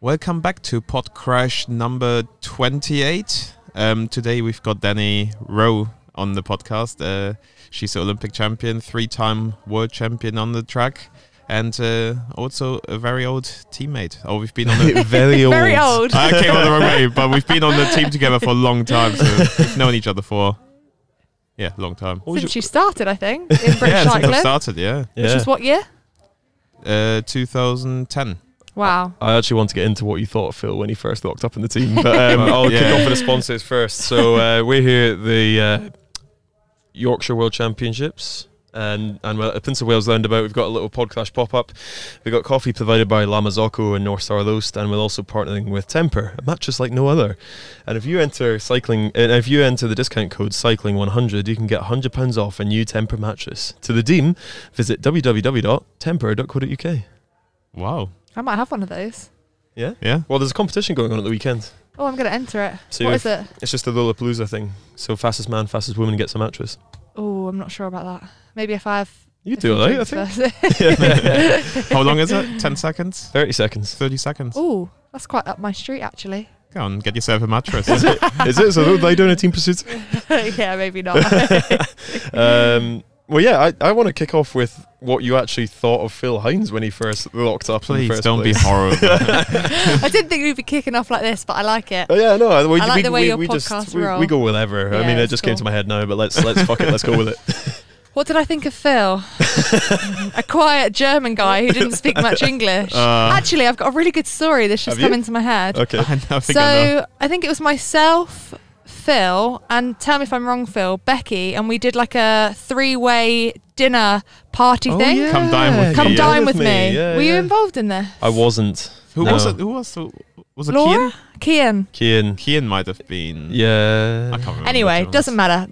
Welcome back to Pod Crash number 28. Um, today we've got Dani Rowe on the podcast. Uh, she's an Olympic champion, three time world champion on the track, and uh, also a very old teammate. Oh, we've been on the. very old. Very old. I came on the wrong way, but we've been on the team together for a long time, so we've known each other for. Yeah, long time. What Since your- you started, I think, in British yeah, since I cycling. started, yeah. yeah. Which was what year? Uh, 2010. Wow. I actually want to get into what you thought, Phil, when he first locked up in the team. But um, I'll kick off with the sponsors first. So uh, we're here at the uh, Yorkshire World Championships. And, and well, at Prince of Wales Roundabout, we've got a little podcast pop up. We've got coffee provided by La Marzocco and North Star Roast, and we're also partnering with Tempur, a mattress like no other. And if you enter cycling, and if you enter the discount code cycling100, you can get £100 off a new Tempur mattress. To redeem, visit www.tempur.co.uk. Wow. I might have one of those. Yeah? Yeah. Well, there's a competition going on at the weekend. Oh, I'm going to enter it. So what if- is it? It's just a Lollapalooza thing. So fastest man, fastest woman gets a mattress. Oh, I'm not sure about that. Maybe if I have. You do few it, right? I drinks think. first. How long is it? 10 seconds? 30 seconds. 30 seconds? oh, that's quite up my street, actually. Go on, get yourself a mattress. Is it? Is it? So don't lie down a team pursuit. yeah, maybe not. Um, well, yeah, I, I want to kick off with what you actually thought of Phil Hindes when he first locked up. in the Please first don't place. be horrible. I didn't think we'd be kicking off like this, but I like it. Oh yeah, no. We, I like we, the way we, your we just podcasts we, roll. we go whatever. I mean, it it's just came to my head now, but let's let's fuck it. Let's go with it. What did I think of Phil? a quiet German guy who didn't speak much English. Uh, Actually, I've got a really good story that's just Have you? come into my head. Okay. I know, I think I know. So I think it was myself, Phil, and tell me if I'm wrong, Phil, Becky, and we did like a three-way dinner party Oh, thing. yeah. Come dine with Come me. dine with me. Yeah, Were you involved in this? I wasn't. Who No. was it? Who was it? Was it Laura? Kian? Kian. Kian. Kian might have been. Yeah. I can't remember. Anyway, to doesn't matter.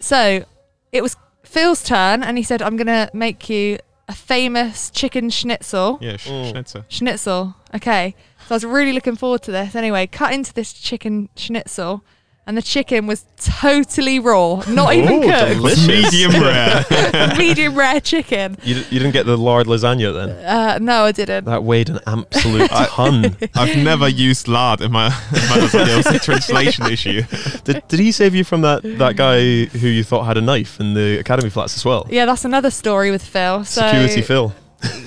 So it was Phil's turn, and he said, "I'm gonna make you a famous chicken schnitzel." Yeah, sh- Mm. Schnitzer. Schnitzel. Okay. So I was really looking forward to this. Anyway, cut into this chicken schnitzel, and the chicken was totally raw, not even Oh, cooked. delicious. Medium rare. Medium rare chicken. You, you didn't get the lard lasagna then? Uh, no, I didn't. That weighed an absolute ton. I've never used lard in my, in my lasagna. It was a translation issue. Did, did he save you from that, that guy who you thought had a knife in the academy flats as well? Yeah, that's another story with Phil. So, Security Phil.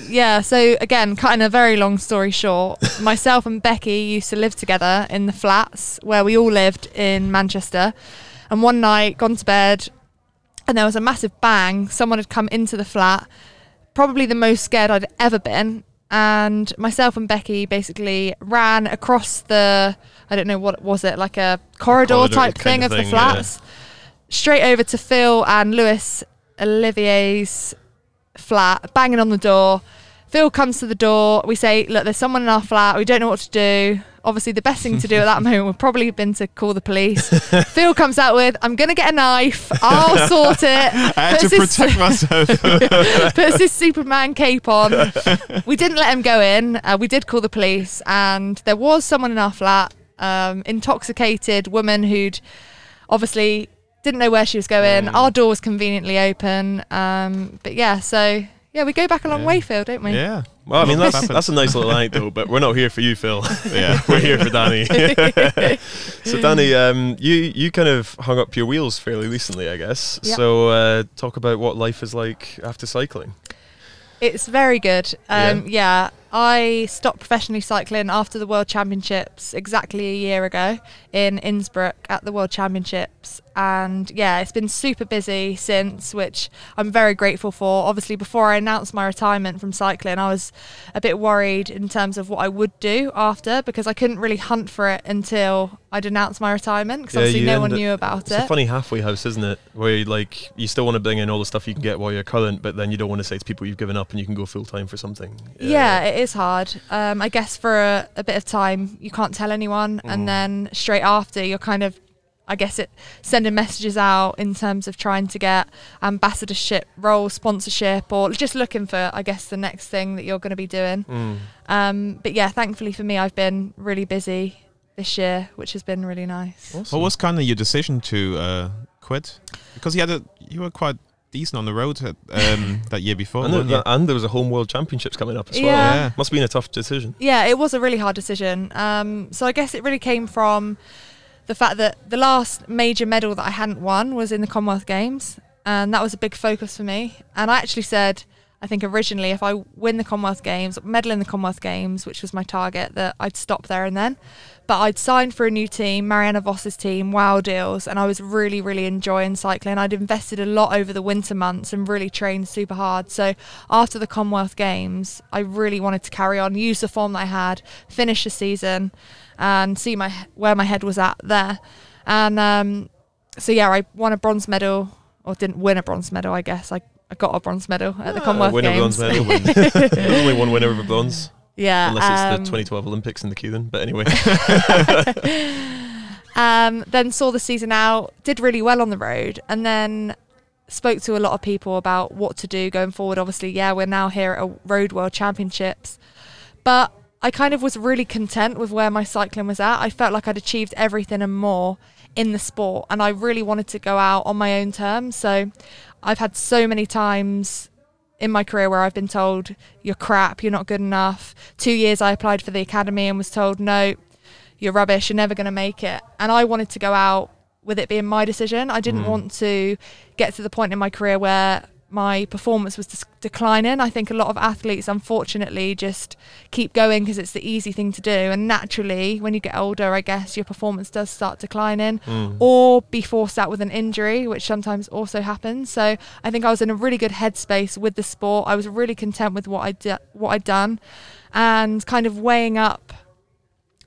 Yeah, so again, cutting a very long story short, myself and Becky used to live together in the flats where we all lived in Manchester. And one night, gone to bed, and there was a massive bang. Someone had come into the flat, probably the most scared I'd ever been. And myself and Becky basically ran across the, I don't know what was it, like a corridor, corridor type thing of of, the flats, straight over to Phil and Lewis Oliva's flat, banging on the door. Phil comes to the door. We say, Look, there's someone in our flat. We don't know what to do. Obviously, the best thing to do at that moment would probably have been to call the police. Phil comes out with, I'm going to get a knife. I'll sort it. I had to Puts his- protect myself. puts his Superman cape on. We didn't let him go in. Uh, we did call the police, and there was someone in our flat, um, intoxicated woman who'd obviously didn't know where she was going. Mm. Our door was conveniently open, um, but yeah, so yeah, we go back a long Yeah. way, Phil, don't we? yeah. Well, I mean, that's, that's a nice little anecdote, but we're not here for you, Phil. Yeah. we're here for Dani. so, Dani, um, you, you kind of hung up your wheels fairly recently, I guess. Yep. So, uh, talk about what life is like after cycling. It's very good. Um, yeah. I stopped professionally cycling after the World Championships exactly a year ago in Innsbruck at the World Championships. And yeah, it's been super busy since, which I'm very grateful for. Obviously, before I announced my retirement from cycling, I was a bit worried in terms of what I would do after because I couldn't really hunt for it until I'd announced my retirement because Yeah, obviously no one up- knew about It's it. a funny halfway house, isn't it? Where you, like you still want to bring in all the stuff you can get while you're current, but then you don't want to say to people you've given up and you can go full time for something. Yeah, it is hard. Um, I guess for a, a bit of time, you can't tell anyone, Mm. and then straight after, you're kind of, I guess it sending messages out in terms of trying to get ambassadorship role, sponsorship, or just looking for, I guess, the next thing that you're going to be doing. Mm. Um, but yeah, thankfully for me, I've been really busy this year, which has been really nice. What was kind of your decision to uh, quit? Because you had a, you were quite decent on the road at, um, that year before. And there, and there was a home world championships coming up as well. Yeah. Yeah. Must have been a tough decision. Yeah, it was a really hard decision. Um, so I guess it really came from the fact that the last major medal that I hadn't won was in the Commonwealth Games, and that was a big focus for me. And I actually said, I think originally, if I win the Commonwealth Games, medal in the Commonwealth Games, which was my target, that I'd stop there and then. But I'd signed for a new team, Marianne Vos's team, WaowDeals, and I was really, really enjoying cycling. I'd invested a lot over the winter months and really trained super hard. So after the Commonwealth Games, I really wanted to carry on, use the form that I had, finish the season, and see my where my head was at there. And um, so yeah, I won a bronze medal, or didn't win a bronze medal, I guess. I, I got a bronze medal at the Ah, Commonwealth Games. bronze medal. Only one winner of a bronze, yeah, unless it's um, the 2012 Olympics in the keirin. But anyway, Um, then saw the season out, did really well on the road, and then spoke to a lot of people about what to do going forward. Obviously, yeah, we're now here at a Road World Championships, but I kind of was really content with where my cycling was at. I felt like I'd achieved everything and more in the sport, and I really wanted to go out on my own terms. So I've had so many times in my career where I've been told, you're crap, you're not good enough. Two years I applied for the academy and was told, no, you're rubbish, you're never going to make it. And I wanted to go out with it being my decision. I didn't Mm. want to get to the point in my career where my performance was dis- declining. I think a lot of athletes, unfortunately, just keep going because it's the easy thing to do. And naturally, when you get older, I guess your performance does start declining Mm. or be forced out with an injury, which sometimes also happens. So I think I was in a really good headspace with the sport. I was really content with what I di- what I'd done, and kind of weighing up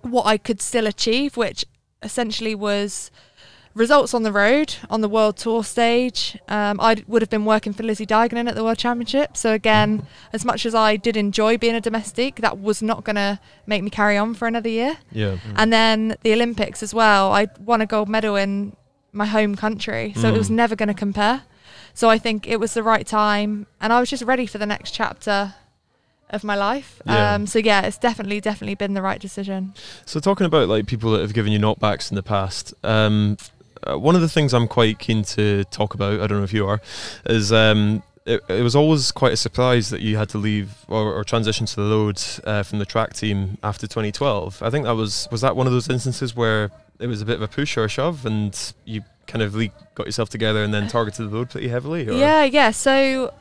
what I could still achieve, which essentially was results on the road on the world tour stage. Um, I would have been working for Lizzie Deignan at the World Championship. So again, as much as I did enjoy being a domestic, that was not going to make me carry on for another year. yeah. And then the Olympics as well. I won a gold medal in my home country, so it was Mm. never going to compare. So I think it was the right time, and I was just ready for the next chapter of my life. Yeah. Um, so yeah, it's definitely, definitely been the right decision. So talking about like people that have given you knockbacks in the past, um, uh, one of the things I'm quite keen to talk about, I don't know if you are, is um, it, it was always quite a surprise that you had to leave or, or transition to the load uh, from the track team after 2012. I think that was was that one of those instances where it was a bit of a push or a shove, and you kind of got yourself together and then targeted the load pretty heavily. Or? Yeah, yeah. So,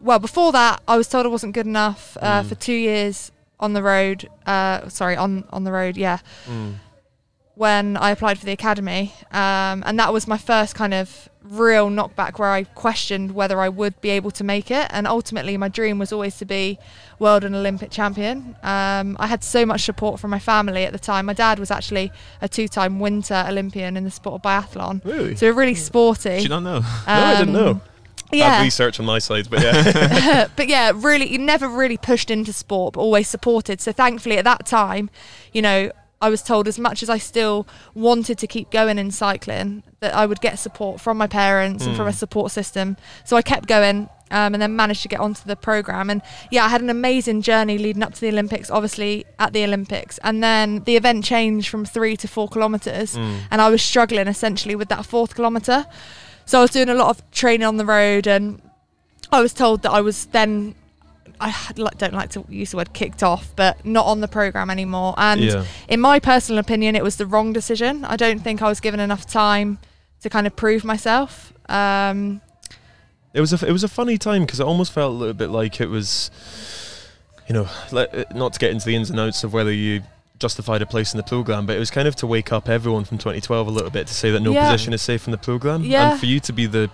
well, before that, I was told I wasn't good enough uh, Mm. for two years on the road. Uh, sorry, on on the road. Yeah, Mm. When I applied for the academy, um, and that was my first kind of real knockback where I questioned whether I would be able to make it. And ultimately, my dream was always to be world and Olympic champion. Um, I had so much support from my family at the time. My dad was actually a two-time winter Olympian in the sport of biathlon, Really? so really sporty. Did you not know? no, I didn't Um, know. Bad research on my side, but yeah. but yeah, really, you never really pushed into sport, but always supported. So thankfully, at that time, you know, I was told as much as I still wanted to keep going in cycling, that I would get support from my parents and from a Mm. support system. So I kept going. Um, and then managed to get onto the program, and yeah, I had an amazing journey leading up to the Olympics. Obviously, at the Olympics, and then the event changed from three to four kilometers, Mm. and I was struggling essentially with that fourth kilometre. So I was doing a lot of training on the road, and I was told that I was then. I don't like to use the word kicked off, but not on the program anymore. And yeah. in my personal opinion, it was the wrong decision. I don't think I was given enough time to kind of prove myself. Um, It was a it was a funny time because it almost felt a little bit like it was, you know, like, uh, not to get into the ins and outs of whether you justified a place in the program, but it was kind of to wake up everyone from 2012 a little bit to say that no Yeah. position is safe in the program, Yeah. and for you to be the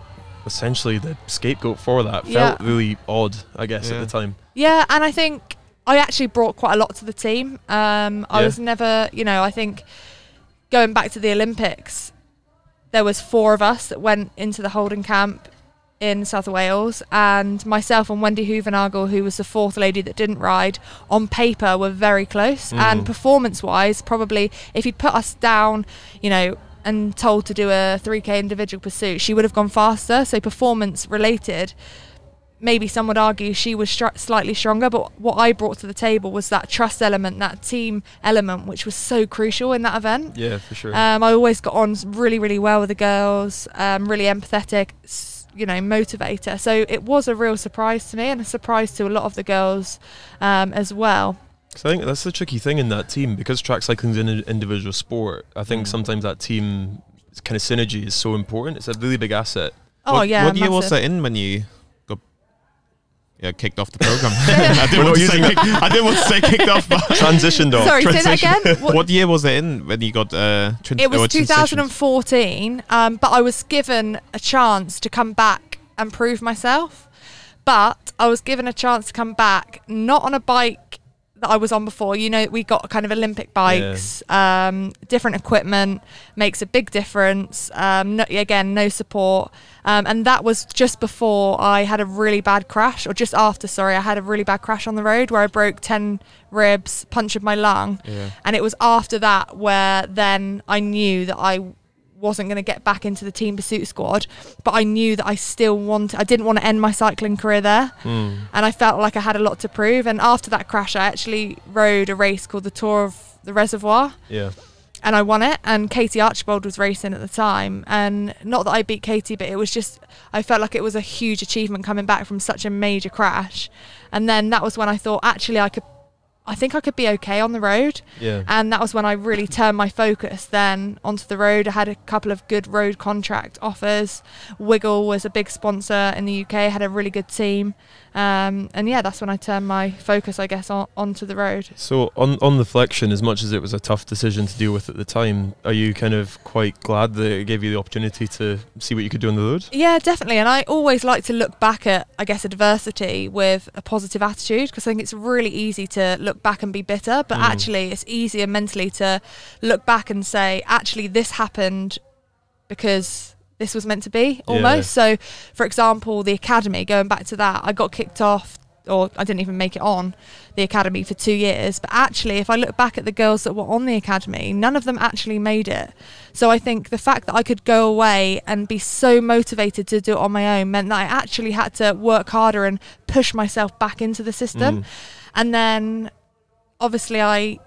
essentially the scapegoat for that Yeah. felt really odd, I guess, Yeah. at the time. Yeah, and I think I actually brought quite a lot to the team. Um, I Yeah. was never, you know, I think going back to the Olympics, there was four of us that went into the holding camp in South Wales, and myself and Wendy Houvenaghel, who was the fourth lady that didn't ride, on paper were very close. Mhm. And performance-wise, probably if you'd put us down, you know. And told to do a 3k individual pursuit, she would have gone faster. So performance related, maybe some would argue she was str- slightly stronger, but what I brought to the table was that trust element, that team element, which was so crucial in that event. Yeah, for sure. Um, I always got on really, really well with the girls, um, really empathetic, you know motivator. So it was a real surprise to me and a surprise to a lot of the girls um, as well. So I think that's the tricky thing in that team because track cycling is an individual sport. I think Mm. sometimes that team kind of synergy is so important. It's a really big asset. Oh what, yeah, What year was massive. that in when you got yeah kicked off the program? I didn't want to say kick, I didn't want to say kicked off. But Transitioned off. Sorry, say that again. What- what year was it in when you got uh? Tran- It was 2014, um, but I was given a chance to come back and prove myself. But I was given a chance to come back, not on a bike that I was on before. You know, we got kind of Olympic bikes, um, different equipment makes a big difference. Um, no, again, no support. Um, and that was just before I had a really bad crash, or just after, sorry, I had a really bad crash on the road where I broke 10 ribs, punctured my lung. Yeah. And it was after that where then I knew that I wasn't going to get back into the team pursuit squad, but I knew that I still wanted, I didn't want to end my cycling career there. Mm. And I felt like I had a lot to prove. And after that crash, I actually rode a race called the Tour of the Reservoir Yeah. and I won it. And Katie Archibald was racing at the time, and not that I beat Katie, but it was just I felt like it was a huge achievement coming back from such a major crash. And then that was when I thought actually I could, I think I could be okay on the road. Yeah. And that was when I really turned my focus then onto the road. I had a couple of good road contract offers. Wiggle was a big sponsor in the UK, had a really good team. Um, and yeah, that's when I turned my focus, I guess, on, onto the road. So on on the reflection, as much as it was a tough decision to deal with at the time, are you kind of quite glad that it gave you the opportunity to see what you could do on the road? Yeah, definitely. And I always like to look back at, I guess, adversity with a positive attitude because I think it's really easy to look back and be bitter, but Mm. actually, it's easier mentally to look back and say, actually, this happened because this was meant to be Yeah. almost. So, for example, the academy, going back to that, I got kicked off. Or I didn't even make it on the academy for two years. But actually, if I look back at the girls that were on the academy, none of them actually made it. So I think the fact that I could go away and be so motivated to do it on my own meant that I actually had to work harder and push myself back into the system. Mm. And then obviously I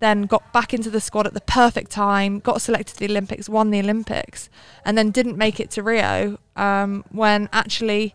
then got back into the squad at the perfect time, got selected to the Olympics, won the Olympics, and then didn't make it to Rio um, when actually,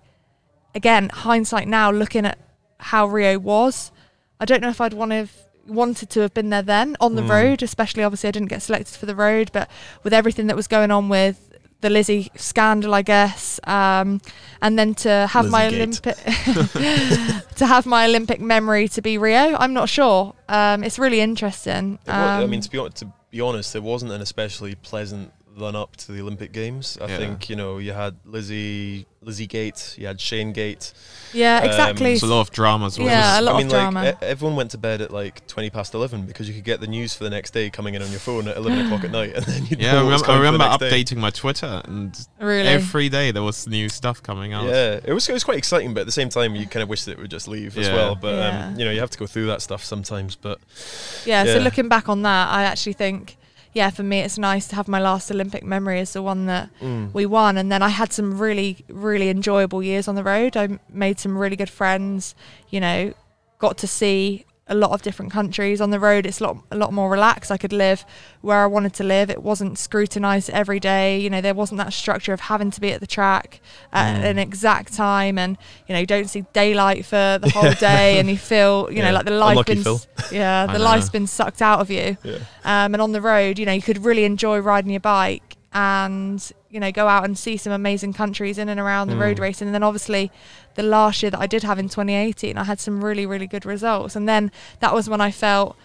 again, hindsight now, looking at how Rio was, I don't know if I'd want to have wanted to have been there then on the Mm. road, especially obviously I didn't get selected for the road, but with everything that was going on with the Lizzie scandal, I guess, um, and then to have my Olympic to have my Olympic memory to be Rio, I'm not sure. Um, it's really interesting. It wa- I Um, mean, to be, to be honest, it wasn't an especially pleasant run up to the Olympic Games. I Yeah. think you know you had Lizzie Lizzie Gate, you had Shane Gate. yeah, um, exactly. There's a lot of drama as well. Yeah, a lot I mean, of like drama. e- everyone went to bed at like twenty past eleven because you could get the news for the next day coming in on your phone at eleven o'clock at night, and then you Yeah, I know what was remember, I coming for the remember next day. updating my Twitter, and really. every day there was new stuff coming out. Yeah, it was it was quite exciting, but at the same time, you kind of wish that it would just leave as well. But Yeah. um, you know, you have to go through that stuff sometimes. But yeah, so looking back on that, I actually think, yeah, for me, it's nice to have my last Olympic memory as the one that mm, we won. And then I had some really, really enjoyable years on the road. I made some really good friends, you know, got to see a lot of different countries on the road. It's a lot, a lot more relaxed. I could live where I wanted to live. It wasn't scrutinized every day. You know, there wasn't that structure of having to be at the track at Mm. an exact time, and you know, you don't see daylight for the whole day, and you feel, you know, like the life Unlucky been, Phil. yeah, the life's been sucked out of you. yeah, Um, and on the road, you know, you could really enjoy riding your bike and, you know, go out and see some amazing countries in and around the road Mm. racing. And then obviously the last year that I did have in 2018, I had some really, really good results. And then that was when I felt,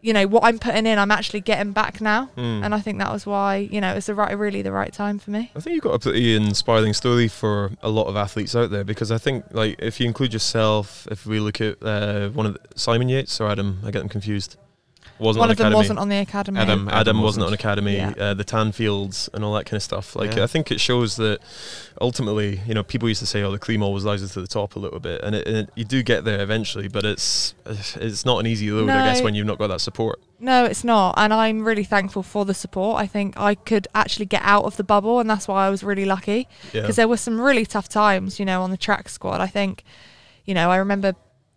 you know, what I'm putting in, I'm actually getting back now. Mm. And I think that was why, you know, it was the right, really the right time for me. I think you've got a pretty inspiring story for a lot of athletes out there because I think, like, if you include yourself, if we look at uh, one of the, Simon Yates or Adam, I get them confused. Wasn't One on of them academy. wasn't on the academy. Adam, Adam, wasn't on academy. Yeah. Uh, the Tanfields and all that kind of stuff. Like, Yeah. I think it shows that ultimately, you know, people used to say, "Oh, the cream always rises to the top" a little bit, and, it, and it, you do get there eventually. But it's it's not an easy road, I guess, when you've not got that support. No, it's not. And I'm really thankful for the support. I think I could actually get out of the bubble, and that's why I was really lucky. Yeah. because there were some really tough times, you know, on the track squad. I think, you know, I remember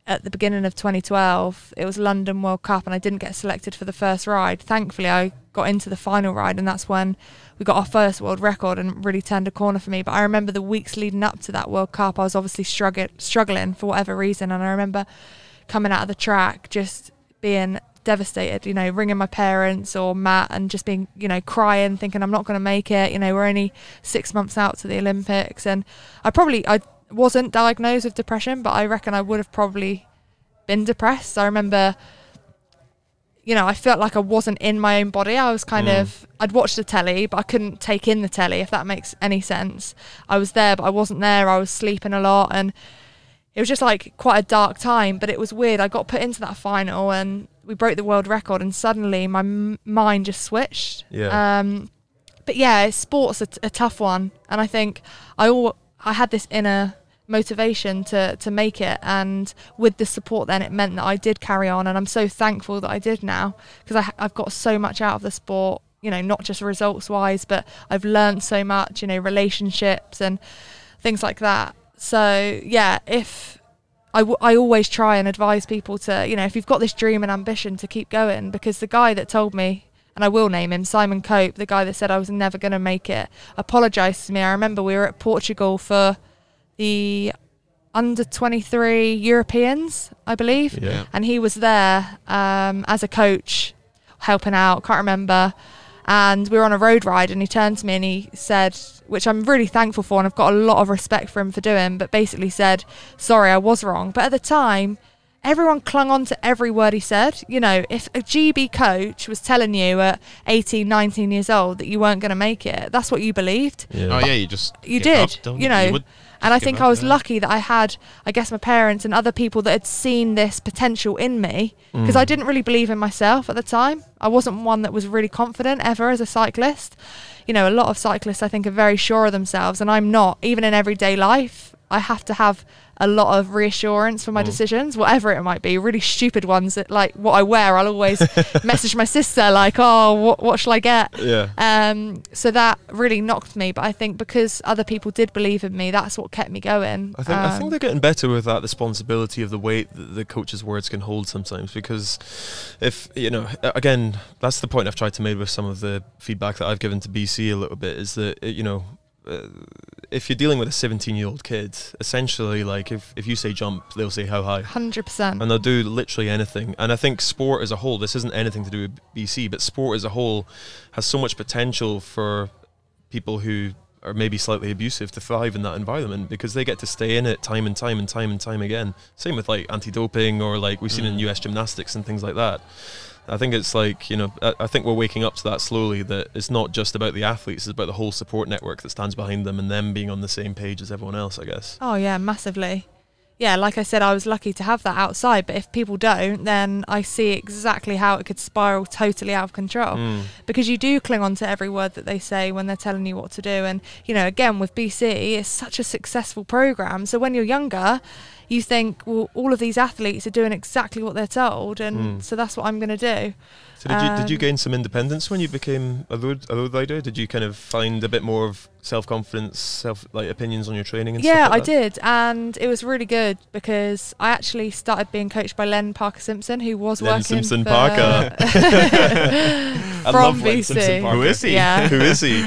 at the beginning of 2012, it was London World Cup, and I didn't get selected for the first ride. Thankfully, I got into the final ride, and that's when we got our first world record and really turned a corner for me. But I remember the weeks leading up to that World Cup, I was obviously struggle- struggling for whatever reason, and I remember coming out of the track just being devastated, you know, ringing my parents or Matt and just being, you know, crying, thinking I'm not going to make it. You know, we're only six months out to the Olympics, and I probably I wasn't diagnosed with depression, but I reckon I would have probably been depressed. I remember, you know, I felt like I wasn't in my own body. I was kind Mm. of, I'd watched the telly, but I couldn't take in the telly, if that makes any sense. I was there, but I wasn't there. I was sleeping a lot. And it was just like quite a dark time, but it was weird. I got put into that final and we broke the world record, and suddenly my m- mind just switched. Yeah. Um, but yeah, sport's a, t- a tough one, and I think I all I had this inner motivation to to make it, and with the support, then it meant that I did carry on, and I'm so thankful that I did now because I've got so much out of the sport. You know, not just results wise, but I've learned so much. You know, relationships and things like that. So yeah, if I, w- I always try and advise people to, you know, if you've got this dream and ambition to keep going, because the guy that told me, and I will name him, Simon Cope, the guy that said I was never going to make it, apologised to me. I remember we were at Portugal for the under 23 Europeans, I believe, Yeah. and he was there um, as a coach helping out, can't remember. And we were on a road ride, and he turned to me and he said, which I'm really thankful for, and I've got a lot of respect for him for doing, but basically said, Sorry, I was wrong. But at the time, everyone clung on to every word he said. You know, if a GB coach was telling you at 18, 19 years old that you weren't going to make it, that's what you believed. Yeah. Oh yeah, you just You did, up, you know, would And I think up, I was yeah. lucky that I had, I guess, my parents and other people that had seen this potential in me mm. because I didn't really believe in myself at the time. I wasn't one that was really confident ever as a cyclist. You know, a lot of cyclists I think are very sure of themselves, and I'm not. Even in everyday life, I have to have a lot of reassurance for my decisions, whatever it might be. Really stupid ones that, like what I wear, I'll always message my sister like, "Oh, what what shall I get?" Yeah. Um, so that really knocked me. But I think because other people did believe in me, that's what kept me going. I think I think Um, they're getting better with that responsibility of the weight that the coach's words can hold sometimes because if you know again that's the point I've tried to make with some of the feedback that I've given to BC a little bit is that you know uh, if you're dealing with a 17 year old kid essentially like if, if you say jump they'll say how high Hundred percent. and they'll do literally anything. And I think sport as a whole, this isn't anything to do with BC, but sport as a whole has so much potential for people who are maybe slightly abusive to thrive in that environment because they get to stay in it time and time and time and time again. Same with like anti-doping or like we've seen in Mm. US gymnastics and things like that. I think it's like you know. I, I think we're waking up to that slowly. That it's not just about the athletes; it's about the whole support network that stands behind them, and them being on the same page as everyone else. I guess. Oh yeah, massively. Yeah, like I said, I was lucky to have that outside. But if people don't, then I see exactly how it could spiral totally out of control. Mm. because you do cling on to every word that they say when they're telling you what to do. And, you know, again, with BC, it's such a successful program. So when you're younger, you think, well, all of these athletes are doing exactly what they're told. And Mm. so that's what I'm going to do. So did you did you Um, gain some independence when you became a road a road rider? Did you kind of find a bit more of self confidence, self like opinions on your training and Yeah, stuff I that? did. And it was really good because I actually started being coached by Len Parker Simpson, who was Len working Simpson for, Parker. from I love Len Simpson Parker. Who is he? Yeah. Who is he?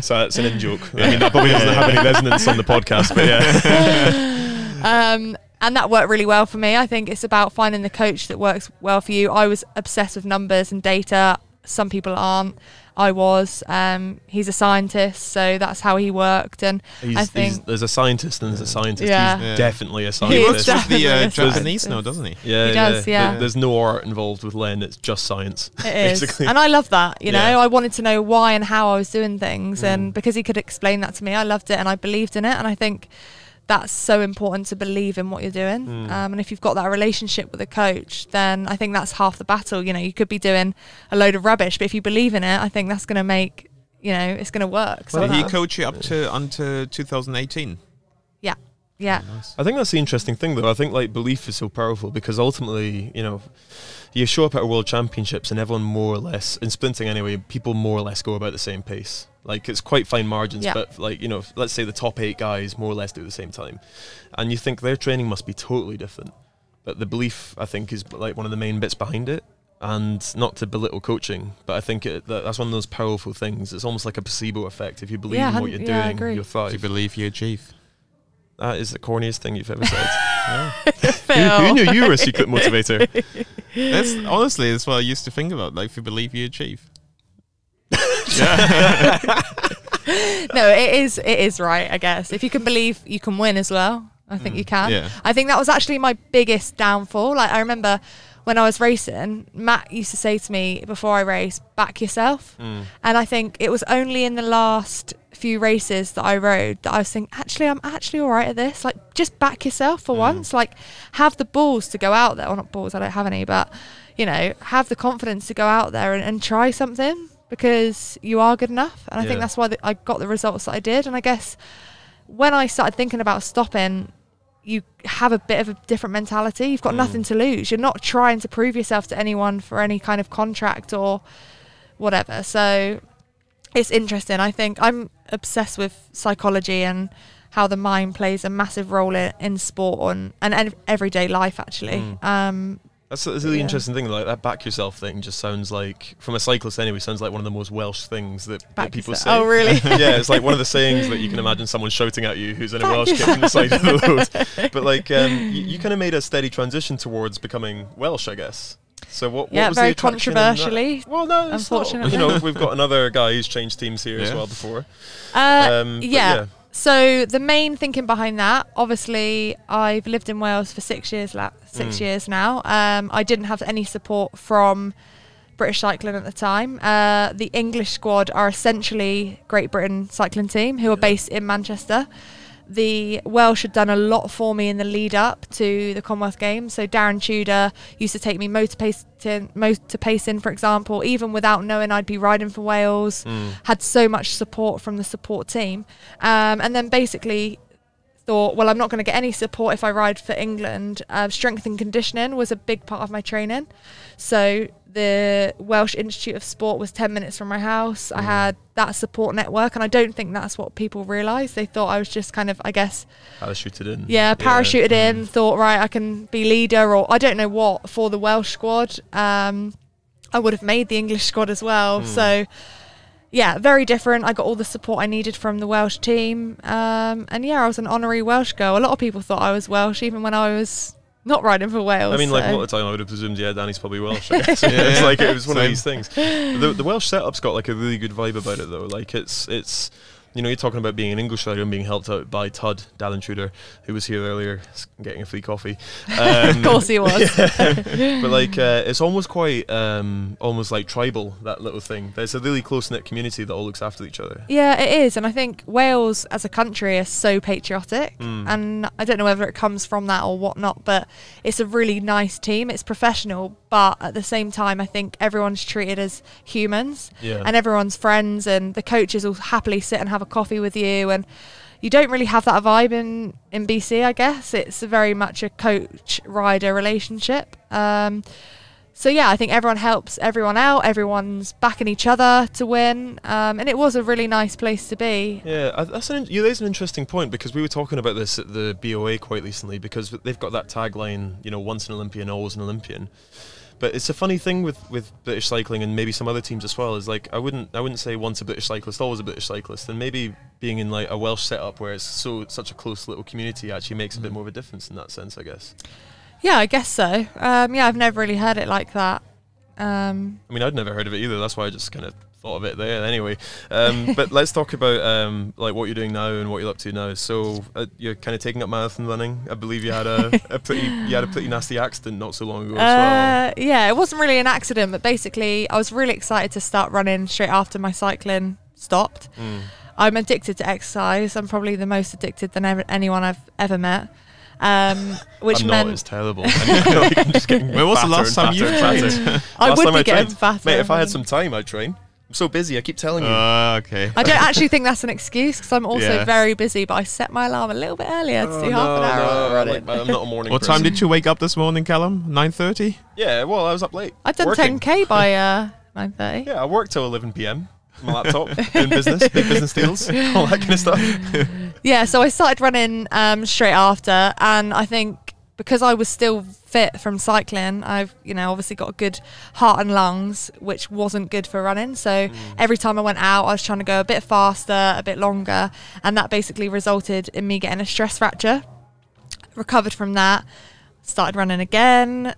so that's an in joke. I mean, that probably doesn't have any resonance on the podcast, but yeah. Um, and that worked really well for me. I think it's about finding the coach that works well for you. I was obsessed with numbers and data. Some people aren't. I was. Um, he's a scientist, so that's how he worked. And He's, I he's, think there's a scientist and there's a scientist. Yeah. He's Yeah. definitely a He scientist. works with the uh, Definitely a Japanese scientist. now, doesn't he? yeah, He does, yeah. There- There's no art involved with Len. It's just science. it is, basically. and I love that. You know, Yeah. I wanted to know why and how I was doing things, Mm. and because he could explain that to me, I loved it and I believed in it. And I think that's so important to believe in what you're doing. Mm. Um, and if you've got that relationship with a coach, then I think that's half the battle. You know, you could be doing a load of rubbish, but if you believe in it, I think that's going to make you know it's going to work. So did he coached you up to until 2018? yeah, Nice. I think that's the interesting thing, though. I think like belief is so powerful because ultimately, you know, you show up at a world championships and everyone more or less in sprinting anyway, people more or less go about the same pace. Like it's quite fine margins, Yeah. but like you know, let's say the top eight guys more or less do the same time, and you think their training must be totally different. but the belief I think is like one of the main bits behind it. And not to belittle coaching, but I think it, that, that's one of those powerful things. It's almost like a placebo effect. If you believe Yeah, in what you're yeah, doing, you'll Do thrive. you believe you achieve? that is the corniest thing you've ever said. Phil. who, who knew you were a secret motivator? That's honestly that's what I used to think about. Like, if you believe you achieve. no, it is it is right, I guess. If you can believe you can win as well, I think you can. Yeah. I think that was actually my biggest downfall. Like I remember when I was racing, Matt used to say to me before I race, back yourself. Mm. And I think it was only in the last few races that I rode that I was thinking, actually, I'm actually all right at this. Like, just back yourself for once. Like, have the balls to go out there. Well, not balls, I don't have any, but, you know, have the confidence to go out there and, and try something because you are good enough. And I think that's why th- I got the results that I did. And I guess when I started thinking about stopping, you have a bit of a different mentality. You've got Mm. nothing to lose. You're not trying to prove yourself to anyone for any kind of contract or whatever. So it's interesting. I think I'm obsessed with psychology and how the mind plays a massive role in, in sport and, and everyday life, actually. Mm. Um, That's, that's a really Yeah. interesting thing. Like that back yourself thing just sounds like, from a cyclist anyway, sounds like one of the most Welsh things that, that people yourself- say. Oh, really? yeah, it's like one of the sayings that you can imagine someone shouting at you who's in a Back Welsh kit from the side of the road. But like, um, you, you kind of made a steady transition towards becoming Welsh, I guess. So what? Yeah, what was very the attraction in that? controversially, Well, no, it's not. unfortunately. You know, we've got another guy who's changed teams here as well before. Uh, Um, but yeah. So the main thinking behind that, obviously, I've lived in Wales for six years. La- six Mm. years now. Um, I didn't have any support from British cycling at the time. Uh, the English squad are essentially Great Britain cycling team who are Yeah. based in Manchester. The Welsh had done a lot for me in the lead up to the Commonwealth Games. So Darren Tudor used to take me motor pacing, motor pacing, for example, even without knowing I'd be riding for Wales Mm. had so much support from the support team. Um, and then basically thought, well, I'm not going to get any support if I ride for England. Uh, strength and conditioning was a big part of my training. So the Welsh Institute of Sport was 10 minutes from my house. I Mm. had that support network, and I don't think that's what people realise. They thought I was just kind of, I guess, Parachuted in. yeah, parachuted in, Mm. thought, right, I can be leader, or I don't know what for the Welsh squad. Um, I would have made the English squad as well. Mm. So, yeah, very different. I got all the support I needed from the Welsh team. Um, and yeah, I was an honorary Welsh girl. A lot of people thought I was Welsh, even when I was not riding for Wales. I mean, like a so- lot of the time, I would have presumed, yeah, Dani's probably Welsh. I guess Yeah, it's like it was one of these things. The, the Welsh setup's got like a really good vibe about it, though. Like it's it's you know, you're talking about being an English rider and being helped out by Todd Dallin Tudor, who was here earlier, getting a free coffee. Um, of course he was. but like uh, it's almost quite um, almost like tribal that little thing. There's a really close knit community that all looks after each other. Yeah, it is, and I think Wales as a country is so patriotic, Mm. and I don't know whether it comes from that or whatnot, but it's a really nice team. It's professional, but at the same time, I think everyone's treated as humans, Yeah. and everyone's friends, and the coaches will happily sit and have a coffee with you, and you don't really have that vibe in in BC. I guess it's very much a coach rider relationship. Um, so yeah, I think everyone helps everyone out. Everyone's backing each other to win, um, and it was a really nice place to be. Yeah, that's an, you raise an interesting point because we were talking about this at the BOA quite recently because they've got that tagline, you know, once an Olympian, always an Olympian. But it's a funny thing with, with British cycling and maybe some other teams as well is like I wouldn't I wouldn't say once a British cyclist, always a British cyclist, and maybe being in like a Welsh setup where it's so such a close little community actually makes a bit more of a difference in that sense, I guess. Yeah, I guess so. Um, yeah, I've never really heard it like that. Um, I mean, I'd never heard of it either. That's why I just kind of thought of it there. Anyway, um, but let's talk about um, like what you're doing now and what you're up to now. So uh, you're kind of taking up marathon running. I believe you had a, a pretty you had a pretty nasty accident not so long ago as well. uh, yeah, it wasn't really an accident, but basically, I was really excited to start running straight after my cycling stopped. Mm. I'm addicted to exercise. I'm probably the most addicted than ever, anyone I've ever met. Um, which I'm meant not. It's terrible. I feel like I'm just getting When was the last time you fatter and trained? I last would time be I getting fatter. Mate, if I had some time, I'd train. I'm so busy. I keep telling you. Uh, okay. I don't actually think that's an excuse because I'm also Yeah. very busy, but I set my alarm a little bit earlier to Oh, do half an no, hour no, of running. like, I'm not a morning. What time did you wake up this morning, Callum? 9.30? Yeah, well, I was up late. I've done working. 10k by uh, 9:30. Yeah, I worked till 11 p.m. on My laptop, doing business, big business deals, all that kind of stuff. Yeah, so I started running um, straight after, and I think because I was still fit from cycling, I've you know obviously got a good heart and lungs, which wasn't good for running. So mm. every time I went out, I was trying to go a bit faster, a bit longer, and that basically resulted in me getting a stress fracture. Recovered from that, started running again.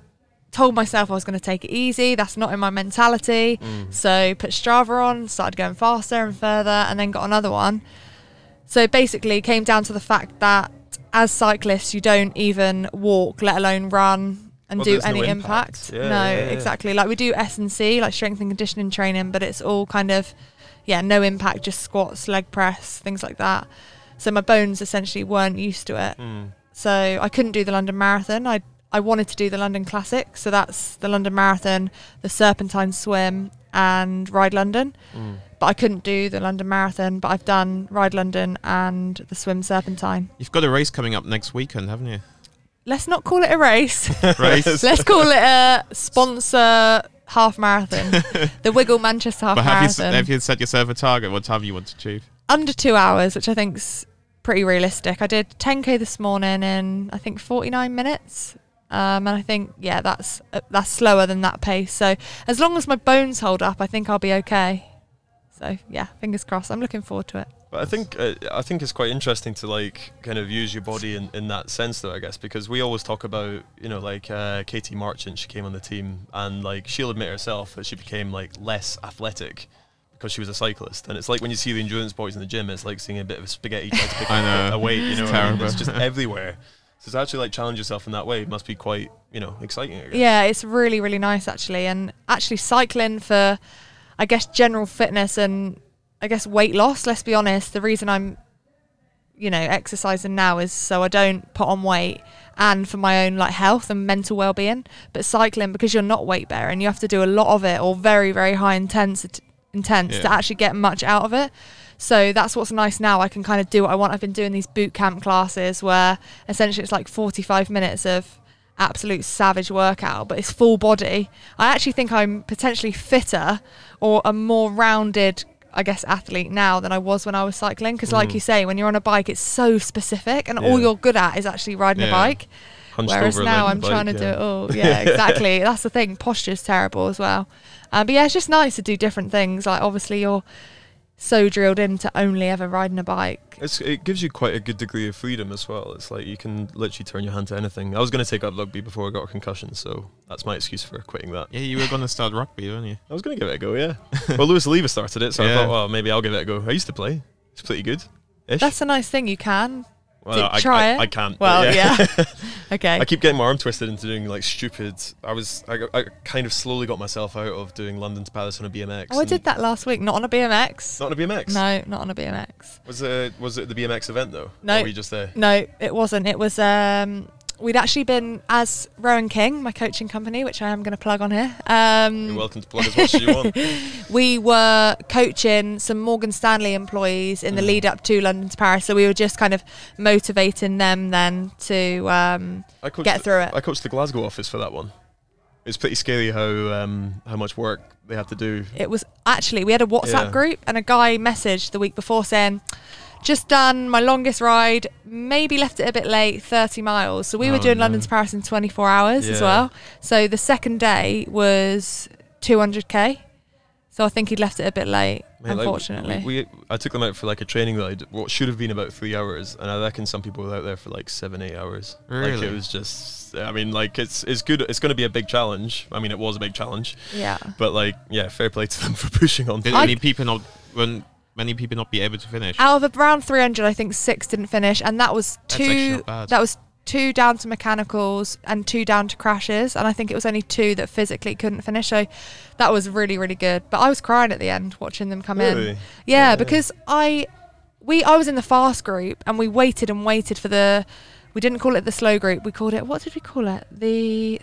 Told myself I was going to take it easy. That's not in my mentality. Mm. So put Strava on, started going faster and further, and then got another one. So basically, came down to the fact that as cyclists, you don't even walk, let alone run and Well, do there's no any impact. impact. Yeah, no, yeah, yeah. exactly. Like we do S and C, like strength and conditioning training, but it's all kind of yeah, no impact, just squats, leg press, things like that. So my bones essentially weren't used to it. Mm. So I couldn't do the London Marathon. I I wanted to do the London Classic, so that's the London Marathon, the Serpentine Swim, and Ride London. Mm. But I couldn't do the London Marathon. But I've done Ride London and the Swim Serpentine. You've got a race coming up next weekend, haven't you? Let's not call it a race. Race. Let's call it a sponsor half marathon, the Wiggle Manchester half but have you, marathon. have you set yourself a target? What time you want to achieve? under two hours, which I think's pretty realistic. I did 10k this morning in I think 49 minutes, um, and I think yeah, that's uh, that's slower than that pace. So as long as my bones hold up, I think I'll be okay. So yeah, fingers crossed. I'm looking forward to it. But I think uh, I think it's quite interesting to like kind of use your body in, in that sense though I guess because we always talk about you know like uh, Katie Marchant she came on the team and like she'll admit herself that she became like less athletic because she was a cyclist and it's like when you see the endurance boys in the gym it's like seeing a bit of spaghetti trying to pick up a weight you know It's what I mean? it's just everywhere so to actually like challenge yourself in that way must be quite you know exciting I guess. Yeah, it's really really nice actually, and actually cycling for, I guess general fitness and I guess weight loss. Let's be honest. The reason I'm, you know, exercising now is so I don't put on weight and for my own like health and mental well-being. But cycling because you're not weight bearing, you have to do a lot of it or very very high intense intense to actually get much out of it. So that's what's nice now. I can kind of do what I want. I've been doing these boot camp classes where essentially it's like 45 minutes of absolute savage workout, but it's full body. I actually think I'm potentially fitter or a more rounded, I guess, athlete now than I was when I was cycling. Because, like Mm. you say, when you're on a bike, it's so specific, and all you're good at is actually riding a bike. Hunched Whereas now I'm bike, trying to yeah. do it all. Yeah, exactly. That's the thing. Posture's terrible as well. Um, but yeah, it's just nice to do different things. Like obviously you're so drilled into only ever riding a bike. It's, it gives you quite a good degree of freedom as well. It's like you can literally turn your hand to anything. I was going to take up rugby before I got a concussion, so that's my excuse for quitting that. Yeah, you were going to start rugby, weren't you? I was going to give it a go, yeah. well, Lewis Oliva started it, so I thought, well, maybe I'll give it a go. I used to play. It's pretty good. That's a nice thing. You can. well, do- I, try I, it. I can't. but Well, yeah. okay. I keep getting my arm twisted into doing like stupid. I was, I, I kind of slowly got myself out of doing London to Paris on a BMX. Oh, I did that last week. Not on a BMX. Not on a BMX. No, not on a BMX. Was it was it the BMX event though? No. Or were you just there? No, it wasn't. It was um we'd actually been as Rowe and King, my coaching company, which I am going to plug on here. Um You're welcome to plug as much as you want. we were coaching some Morgan Stanley employees in the Mm. lead up to London to Paris. So we were just kind of motivating them then to um, get through it. I coached the Glasgow office for that one. It's pretty scary how um, how much work they have to do. It was actually we had a WhatsApp Yeah. group and a guy messaged the week before saying, "Just done my longest ride. Maybe left it a bit late, 30 miles." So we were Oh, doing no. London to Paris in 24 hours as well. So the second day was 200k. So I think he'd left it a bit late, Mate, like, unfortunately. we, we I took them out for like a training ride. What should have been about three hours, and I reckon some people were out there for like seven, eight hours. Like Really? it was just. I mean, like it's it's good. It's going to be a big challenge. I mean, it was a big challenge, yeah. but like, yeah, fair play to them for pushing on. Did I- many people not when many people not be able to finish? Out of around 300, I think six didn't finish, and that was two. That was two down to mechanicals and two down to crashes, and I think it was only two that physically couldn't finish. So that was really, really good. But I was crying at the end watching them come in. Yeah, Yeah. because I, we, I was in the fast group, and we waited and waited for the. We didn't call it the slow group. We called it. What did we call it? The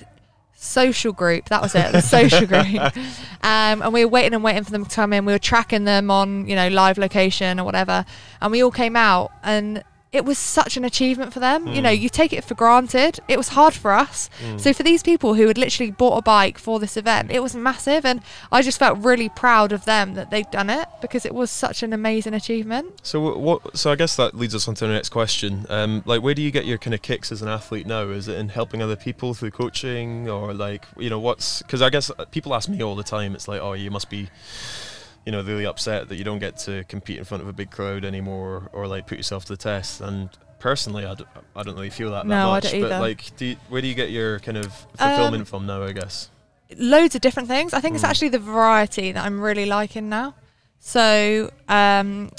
social group. That was it. The social group. Um, and we were waiting and waiting for them to come in. We were tracking them on, you know, live location or whatever. And we all came out, and it was such an achievement for them. You know, Mm. you take it for granted. It was hard for us. Mm. So for these people who had literally bought a bike for this event, it was massive, and I just felt really proud of them that they'd done it because it was such an amazing achievement. So what? So I guess that leads us on to the next question. Um, like, where do you get your kind of kicks as an athlete now? Is it in helping other people through coaching, or like, you know, what's? Because I guess uh, people ask me all the time. It's like, oh, you must be, you know, really upset that you don't get to compete in front of a big crowd anymore, or like put yourself to the test. And personally, I, d- I don't really feel that No, that I much. don't but either. like, do you, where do you get your kind of fulfillment Um, from now? I guess. loads of different things. I think it's Mm. actually the variety that I'm really liking now. So, um,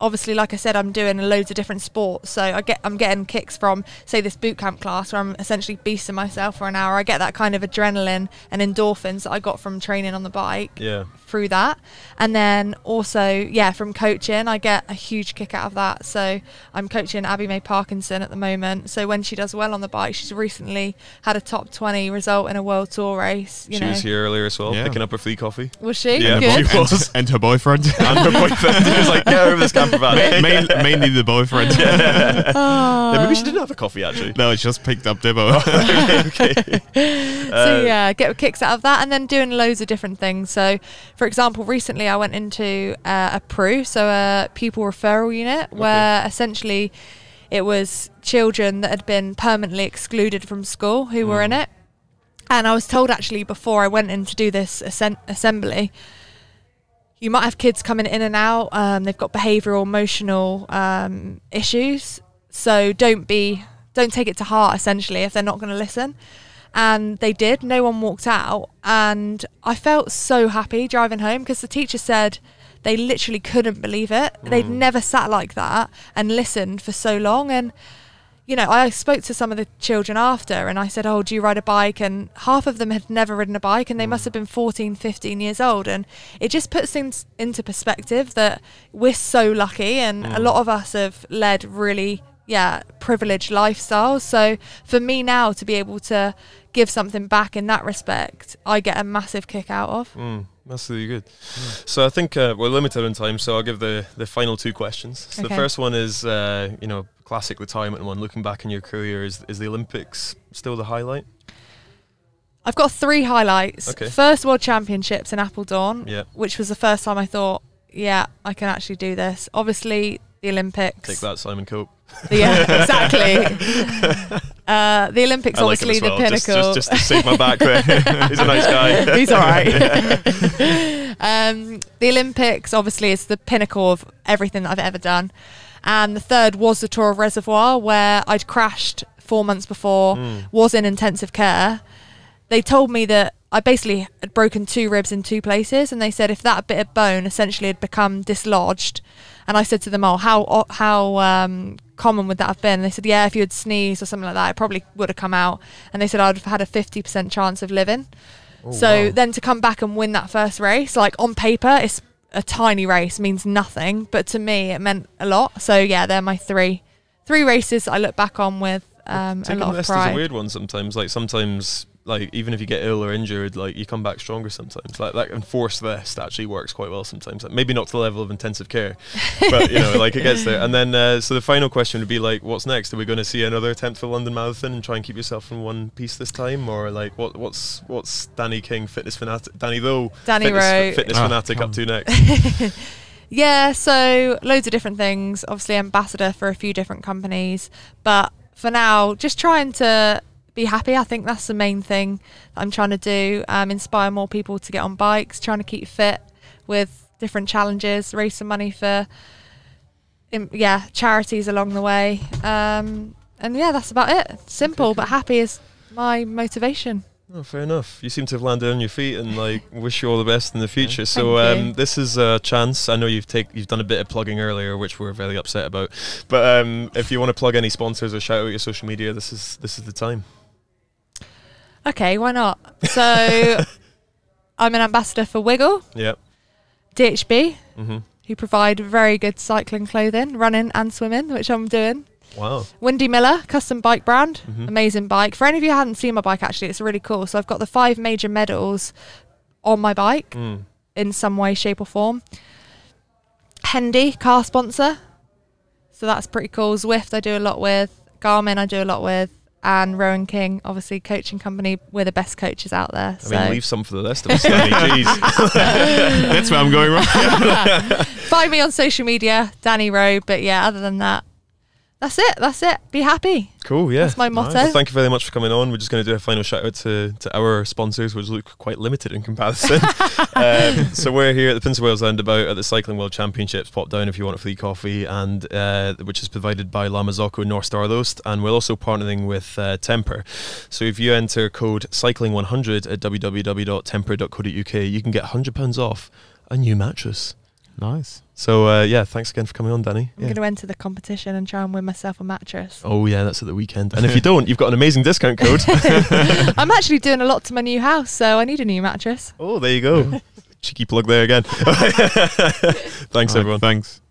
obviously, like I said, I'm doing loads of different sports. So I get I'm getting kicks from say this boot camp class where I'm essentially beasting myself for an hour. I get that kind of adrenaline and endorphins that I got from training on the bike Yeah. through that. And then also, yeah, from coaching, I get a huge kick out of that. So I'm coaching Abby-Mae Parkinson at the moment. So when she does well on the bike, she's recently had a top 20 result in a world tour race. You she know, was here earlier as well, Yeah. picking up her free coffee. was she? Yeah, Good. she and, was. and her boyfriend. and her boyfriend was like, get over this camper van. Main, mainly the boyfriend. Yeah, maybe she didn't have a coffee actually. no, it's just picked up Dibbo. okay. so Uh, yeah, get kicks out of that, and then doing loads of different things. So, for example, recently I went into uh, a PRU, so a pupil referral unit, where essentially it was children that had been permanently excluded from school who were in Mm. it. And I was told actually before I went in to do this assen- assembly, you might have kids coming in and out. Um, they've got behavioural, emotional um, issues, so don't be, don't take it to heart. Essentially, if they're not going to listen, and they did. No one walked out, and I felt so happy driving home because the teacher said they literally couldn't believe it. They'd Mm. never sat like that and listened for so long, and you know, I spoke to some of the children after and I said, Oh, do you ride a bike? And half of them had never ridden a bike and they must have been 14, 15 years old. And it just puts things into perspective that we're so lucky and a Mm. lot of us have led really, yeah, privileged lifestyles. So for me now to be able to give something back in that respect, I get a massive kick out of. Mm, that's really good. So I think uh, we're limited on time, so I'll give the, the final two questions. So the first one is, uh, you know, classic retirement one. Looking back in your career, is is the Olympics still the highlight? I've got three highlights. Okay. First World Championships in Apeldoorn, Yeah. which was the first time I thought, yeah, I can actually do this. Obviously, the Olympics. Take that, Simon Cope. Yeah, exactly. uh, the Olympics, I like obviously, as well, the just, pinnacle. just, just to save my back there. He's a nice guy. He's all right. um, the Olympics, obviously, is the pinnacle of everything that I've ever done. And the third was the Tour of Reservoir, where I'd crashed four months before, Mm. was in intensive care. They told me that I basically had broken two ribs in two places, and they said if that bit of bone essentially had become dislodged, and I said to them, "Oh, how how um, common would that have been?" And they said, "Yeah, if you had sneezed or something like that, it probably would have come out." And they said I'd have had a fifty percent chance of living. Oh, so wow. then to come back and win that first race, like on paper, it's a tiny race, means nothing, but to me it meant a lot. So yeah, they're my three three races I look back on with um, a lot of rest is a weird one sometimes. Like sometimes, like even if you get ill or injured, like you come back stronger sometimes. Like that enforced rest actually works quite well sometimes. Like, maybe not to the level of intensive care, but you know, like it gets there. And then, uh, so the final question would be like, what's next? Are we going to see another attempt for London Marathon and try and keep yourself in one piece this time, or like what what's what's Dani King, fitness fanatic, Dani Lowe, Dani fitness, Rowe. fitness Ah, fanatic, up to next? Yeah, so loads of different things. Obviously, ambassador for a few different companies, but for now, just trying to be happy. I think that's the main thing that I'm trying to do. Um, inspire more people to get on bikes, trying to keep fit with different challenges, raise some money for, im- yeah, charities along the way. Um, and yeah, that's about it. Simple but happy is my motivation. Oh, fair enough. You seem to have landed on your feet, and like wish you all the best in the future. So, Thank um, this is a chance. I know you've take you've done a bit of plugging earlier, which we're very upset about. But um, if you want to plug any sponsors or shout out your social media, this is this is the time. Okay, why not? So I'm an ambassador for Wiggle, Yep. DHB. hmm who provide very good cycling clothing, running and swimming, which I'm doing. Wow. Windy Miller, custom bike brand, Mhm. amazing bike. For any of you who hadn't seen my bike, actually, it's really cool. So I've got the five major medals on my bike Mm. in some way, shape, or form. Hendy, car sponsor. So that's pretty cool. Zwift I do a lot with. Garmin I do a lot with. And Rowe and King, obviously coaching company. We're the best coaches out there. I so mean, leave some for the rest of us. Jeez. That's where I'm going wrong. find me on social media, Dani Rowe. But yeah, other than that, that's it. That's it. Be happy. Cool, yeah. That's my motto. Well, thank you very much for coming on. We're just going to do a final shout out to, to our sponsors, which look quite limited in comparison. um, so we're here at the Prince of Wales Roundabout at the Cycling World Championships. Pop down if you want a free coffee, and uh, which is provided by La Marzocco and North Star Roast. And we're also partnering with uh, Tempur. So if you enter code cycling100 at www.tempur.co.uk, you can get £100 off a new mattress. nice. So uh, yeah, thanks again for coming on, Dani. I'm Yeah. going to enter the competition and try and win myself a mattress. Oh yeah, that's at the weekend. And if you don't, you've got an amazing discount code. I'm actually doing a lot to my new house, so I need a new mattress. Oh, there you go. Cheeky plug there again. Thanks, All right, everyone. Thanks.